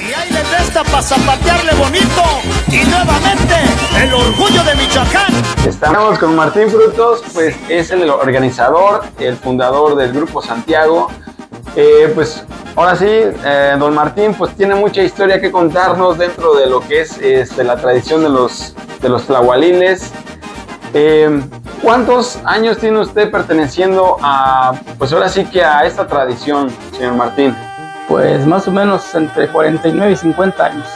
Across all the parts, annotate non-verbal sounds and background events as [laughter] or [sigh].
Y ahí les resta para zapatearle bonito y nuevamente el orgullo de Michoacán. Estamos con Martín Frutos, pues es el organizador, el fundador del Grupo Santiago. Eh, pues ahora sí, eh, don Martín, pues tiene mucha historia que contarnos dentro de lo que es este, la tradición de los, de los tlahualines. Eh, ¿Cuántos años tiene usted perteneciendo a, pues ahora sí que a esta tradición, señor Martín? Pues más o menos entre 49 y 50 años.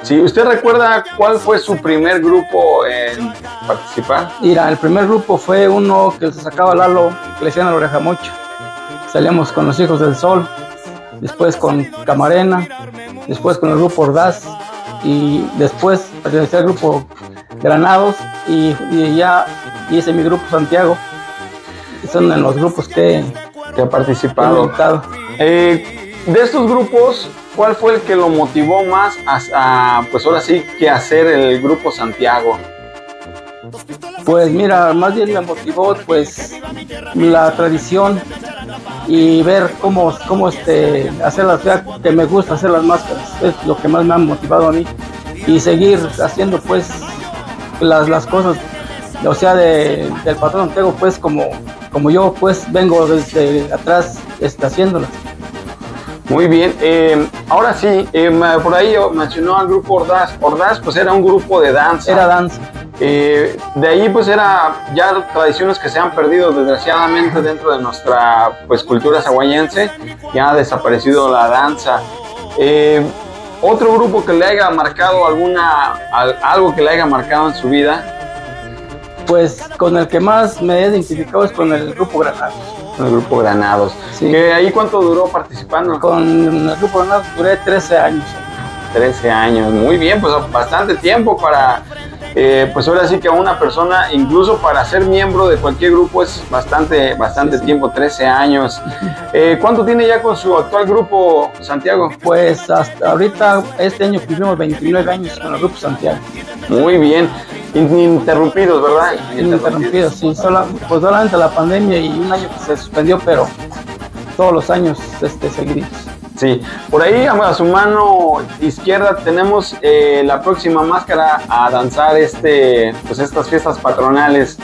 Si usted recuerda cuál fue su primer grupo en participar. Mira, el primer grupo fue uno que se sacaba Lalo, que le decían la oreja mocho. Salíamos con los hijos del sol, después con Camarena, después con el grupo Ordaz y después pertenecí al grupo Granados y, y ya hice mi grupo Santiago. Son en los grupos que, que ha participado. Eh, de estos grupos, ¿cuál fue el que lo motivó más a, a, pues ahora sí, que hacer el grupo Santiago? Pues mira, más bien me motivó pues la tradición y ver cómo, cómo este, hacer las ya que me gusta hacer las máscaras, es lo que más me ha motivado a mí y seguir haciendo pues las, las cosas, o sea, de, del patrón Santiago pues como, como yo pues vengo desde atrás este, haciéndolas. Muy bien, eh, ahora sí, eh, ma- por ahí mencionó al grupo Ordaz. Ordaz pues era un grupo de danza. Era danza. Eh, de ahí pues era ya tradiciones que se han perdido desgraciadamente dentro de nuestra pues cultura saguayense, ya ha desaparecido la danza. Eh, otro grupo que le haya marcado alguna, al- algo que le haya marcado en su vida, Pues con el que más me he identificado es con el grupo Granados. El grupo Granados. Sí. Que ahí cuánto duró participando? Con el grupo Granados duré 13 años. 13 años, muy bien, pues bastante tiempo para, eh, pues ahora sí que una persona, incluso para ser miembro de cualquier grupo es bastante, bastante sí. tiempo, 13 años. Eh, ¿Cuánto tiene ya con su actual grupo, Santiago? Pues hasta ahorita, este año cumplimos 29 años con el Grupo Santiago. Muy bien, ininterrumpidos, ¿verdad? Ininterrumpido, sí. Sola, pues solamente la pandemia y un año que se suspendió, pero todos los años este, seguidos. Sí, por ahí a a su mano izquierda tenemos eh, la próxima máscara a danzar este, pues estas fiestas patronales.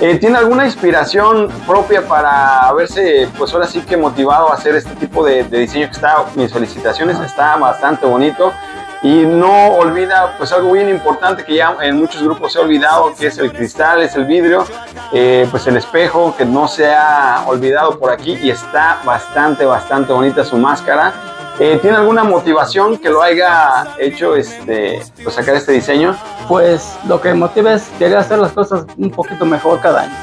Eh, ¿Tiene alguna inspiración propia para haberse, pues ahora sí que motivado a hacer este tipo de, de diseño que está, mis felicitaciones, está bastante bonito y no olvida pues algo bien importante que ya en muchos grupos se ha olvidado, que es el cristal, es el vidrio, eh, pues el espejo que no se ha olvidado por aquí y está bastante, bastante bonita su máscara. Eh, ¿Tiene alguna motivación que lo haya hecho este, pues sacar este diseño? Pues lo que motiva es querer hacer las cosas un poquito mejor cada año.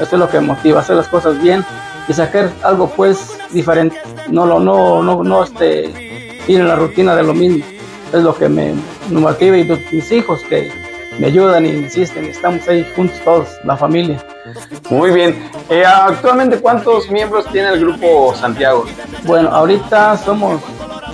Eso es lo que motiva, hacer las cosas bien y sacar algo pues diferente. No, lo, no, no, no este, ir en la rutina de lo mismo. Es lo que me, me motiva y mis hijos que me ayudan y insisten. Estamos ahí juntos todos, la familia. Muy bien. Eh, actualmente, ¿cuántos miembros tiene el grupo Santiago? Bueno, ahorita somos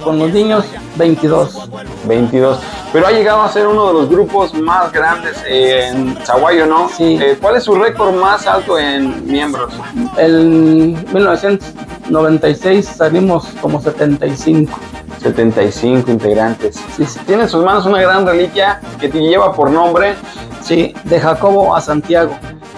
con los niños 22. 22. Pero ha llegado a ser uno de los grupos más grandes en Zaguayo, ¿no? Sí. Eh, ¿Cuál es su récord más alto en miembros? En 1996 salimos como 75. 75 integrantes. Sí. Tiene en sus manos una gran reliquia que te lleva por nombre. Sí, de Jacobo a Santiago.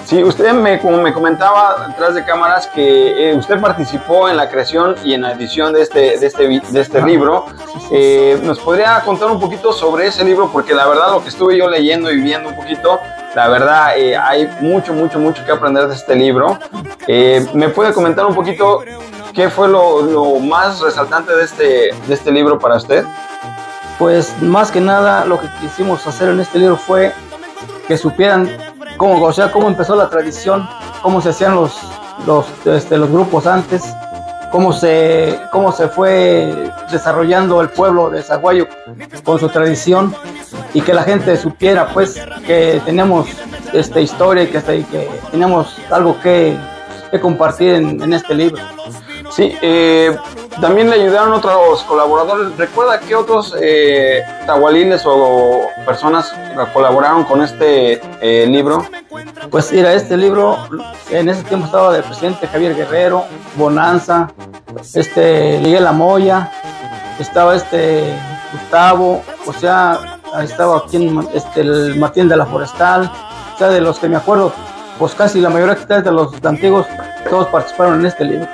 Sí, usted me, como me comentaba detrás de cámaras que eh, usted participó en la creación y en la edición de este, de este, de este Ajá. libro. Eh, ¿Nos podría contar un poquito sobre ese libro? Porque la verdad lo que estuve yo leyendo y viendo un poquito, la verdad eh, hay mucho, mucho, mucho que aprender de este libro. ¿Me puede comentar un poquito qué fue lo, más resaltante de este, de este libro para usted? Pues más que nada lo que quisimos hacer en este libro fue que supieran cómo, o sea, cómo empezó la tradición, cómo se hacían los, los, este, los grupos antes, cómo se, cómo se fue desarrollando el pueblo de Zaguayo con su tradición y que la gente supiera pues que tenemos esta historia y que, que tenemos algo que, que compartir en este libro. Sí, eh, también le ayudaron otros colaboradores. ¿Recuerda qué otros eh, tahualines o personas colaboraron con este eh, libro? Pues mira, este libro, en ese tiempo estaba el presidente Javier Guerrero, Bonanza, este Miguel Amoya, estaba este Gustavo, o sea, estaba aquí este, el Martín de la Forestal, o sea, de los que me acuerdo, pues casi la mayoría de los antiguos, todos participaron en este libro.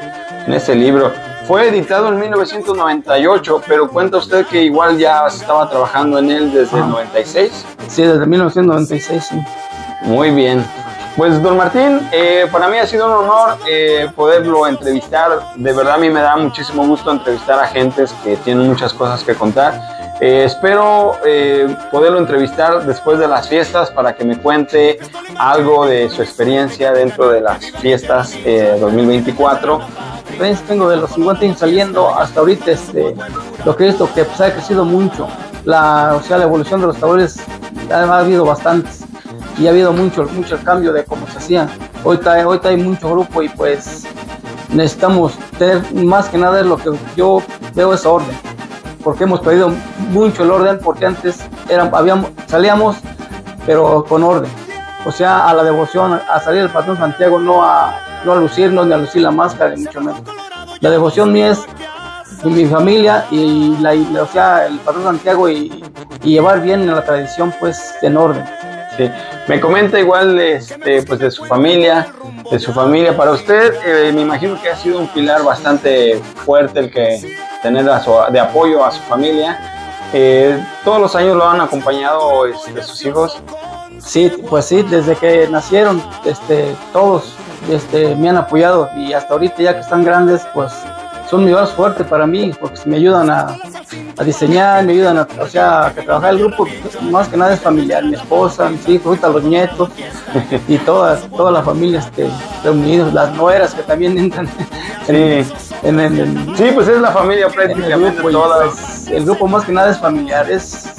En este libro. Fue editado en 1998, pero cuenta usted que igual ya estaba trabajando en él desde el 96. Sí, desde 1996, sí. Muy bien. Pues don Martín, eh, para mí ha sido un honor eh, poderlo entrevistar. De verdad a mí me da muchísimo gusto entrevistar a gentes que tienen muchas cosas que contar. Eh, espero poderlo entrevistar después de las fiestas para que me cuente algo de su experiencia dentro de las fiestas 2024. Tengo de los 50 años saliendo hasta ahorita este, lo que he visto que pues, ha crecido mucho. La, o sea, la evolución de los tabores ha habido bastantes y ha habido mucho, mucho cambio de cómo se hacía. Ahorita, ahorita hay mucho grupo y pues necesitamos tener más que nada lo que yo veo es orden, porque hemos perdido mucho el orden, porque antes eran, habíamos, salíamos pero con orden, o sea, a la devoción, a salir el patrón Santiago, no a, no a lucirnos ni a lucir la máscara, ni mucho menos. La devoción mía es mi familia y la, o sea, el patrón Santiago y, y llevar bien la tradición pues en orden. Sí. Me comenta igual este, pues de su familia, de su familia. Para usted, eh, me imagino que ha sido un pilar bastante fuerte el que tener de apoyo a su familia. Eh, ¿Todos los años lo han acompañado este, sus hijos? Sí, pues sí, desde que nacieron, este, todos este, me han apoyado y hasta ahorita ya que están grandes, pues son mi base fuerte para mí, porque me ayudan a, diseñar, me ayudan a, o sea, a trabajar el grupo, más que nada es familiar, mi esposa, mis hijos, ahorita los nietos y toda, toda la familia este, reunidos, las nueras que también entran [laughs] en, en, Sí, pues es la familia prácticamente el grupo, pues, el grupo más que nada es familiar, es,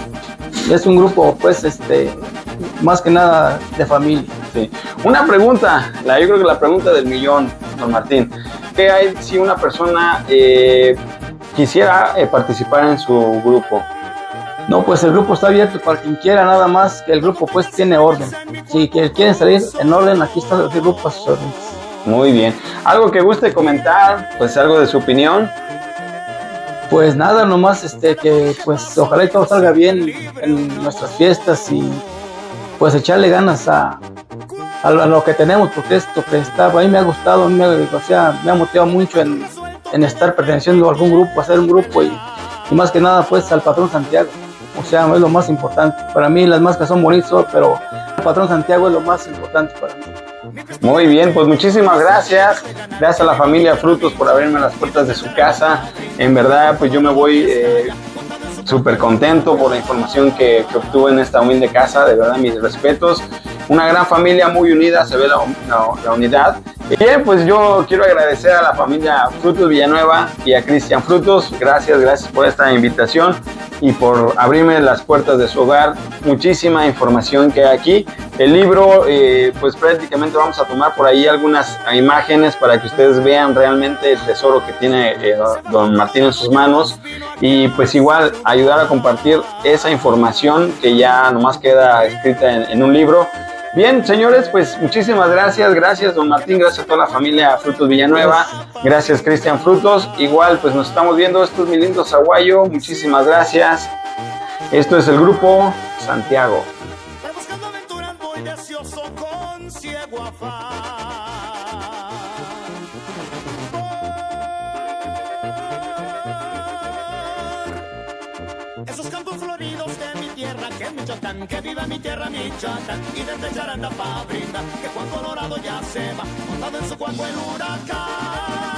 es un grupo pues este más que nada de familia. Sí. Una pregunta, la, yo creo que la pregunta del millón, don Martín. ¿Qué hay si una persona eh, quisiera eh, participar en su grupo? No, pues el grupo está abierto para quien quiera, nada más que el grupo pues tiene orden. Si quieren salir en orden, aquí está el grupo a sus órdenes. Muy bien. ¿Algo que guste comentar? Pues algo de su opinión. Pues nada, nomás este que pues ojalá y todo salga bien en nuestras fiestas y pues echarle ganas a, a lo, que tenemos, porque esto que a mí me ha gustado, me, o sea, me ha motivado mucho en, en, estar perteneciendo a algún grupo, a hacer un grupo y, más que nada pues al patrón Santiago. O sea, es lo más importante. Para mí las máscaras son bonitas, pero el patrón Santiago es lo más importante para mí. Muy bien, pues muchísimas gracias. Gracias a la familia Frutos por abrirme las puertas de su casa. En verdad, pues yo me voy eh, súper contento por la información que, que, obtuve en esta humilde casa. De verdad, mis respetos una gran familia muy unida, se ve la, la, unidad. Bien, pues yo quiero agradecer a la familia Frutos Villanueva y a Cristian Frutos. Gracias, gracias por esta invitación y por abrirme las puertas de su hogar. Muchísima información que hay aquí. El libro, eh, pues prácticamente vamos a tomar por ahí algunas imágenes para que ustedes vean realmente el tesoro que tiene eh, don Martín en sus manos y pues igual ayudar a compartir esa información que ya nomás queda escrita en, en un libro Bien, señores, pues muchísimas gracias. Gracias, don Martín. Gracias a toda la familia Frutos Villanueva. Gracias, Cristian Frutos. Igual, pues nos estamos viendo. Esto es mi lindo. Muchísimas gracias. Esto es el grupo Santiago. Esos Que viva mi tierra Michoacán, y desde Charanda pa' que Juan Colorado ya se va, montado en su cuerpo el huracán.